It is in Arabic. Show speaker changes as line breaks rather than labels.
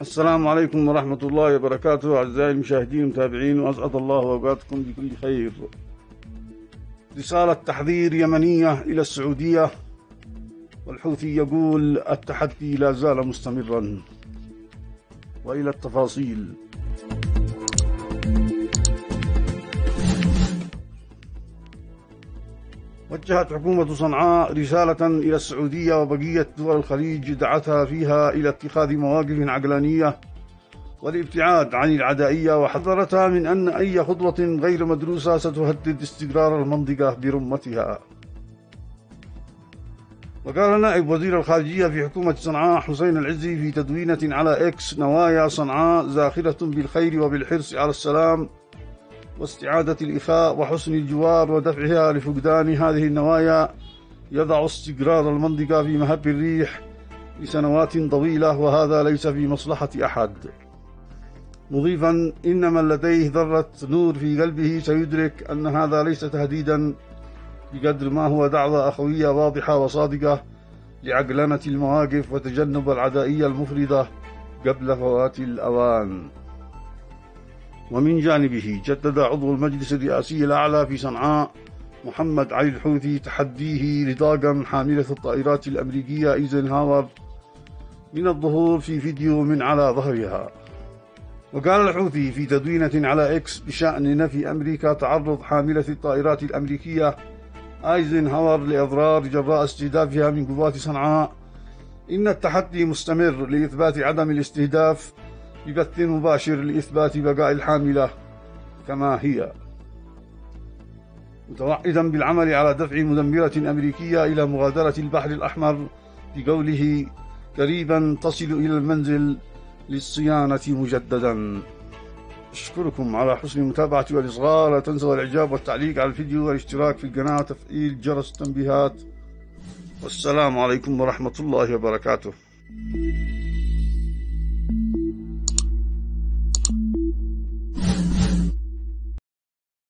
السلام عليكم ورحمة الله وبركاته أعزائي المشاهدين والمتابعين وأسعد الله أوقاتكم بكل خير. رسالة تحذير يمنية إلى السعودية والحوثي يقول التحدي لا زال مستمرا. وإلى التفاصيل. وجهت حكومة صنعاء رسالة إلى السعودية وبقية دول الخليج دعتها فيها إلى اتخاذ مواقف عقلانية والابتعاد عن العدائية وحذرتها من أن أي خطوة غير مدروسة ستهدد استقرار المنطقة برمتها. وقال نائب وزير الخارجية في حكومة صنعاء حسين العزي في تدوينة على إكس نوايا صنعاء زاخرة بالخير وبالحرص على السلام واستعادة الإخاء وحسن الجوار ودفعها لفقدان هذه النوايا يضع استقرار المنطقة في مهب الريح لسنوات طويلة وهذا ليس في مصلحة أحد. مضيفا إن من لديه ذرة نور في قلبه سيدرك أن هذا ليس تهديدا بقدر ما هو دعوة أخوية واضحة وصادقة لعقلنة المواقف وتجنب العدائية المفردة قبل فوات الأوان. ومن جانبه جدد عضو المجلس الرئاسي الأعلى في صنعاء محمد علي الحوثي تحديه لطاقم حاملة الطائرات الأمريكية إيزنهاور من الظهور في فيديو من على ظهرها. وقال الحوثي في تدوينة على إكس بشأن نفي أمريكا تعرض حاملة الطائرات الأمريكية آيزنهاور لأضرار جراء استهدافها من قوات صنعاء. إن التحدي مستمر لإثبات عدم الاستهداف ببث مباشر لإثبات بقاء الحاملة كما هي. متوعدا بالعمل على دفع مدمرة أمريكية إلى مغادرة البحر الأحمر بقوله قريبا تصل إلى المنزل للصيانة مجددا. أشكركم على حسن المتابعة والإصغاء. لا تنسوا الإعجاب والتعليق على الفيديو والاشتراك في القناة. وتفعيل جرس التنبيهات. والسلام عليكم ورحمة الله وبركاته.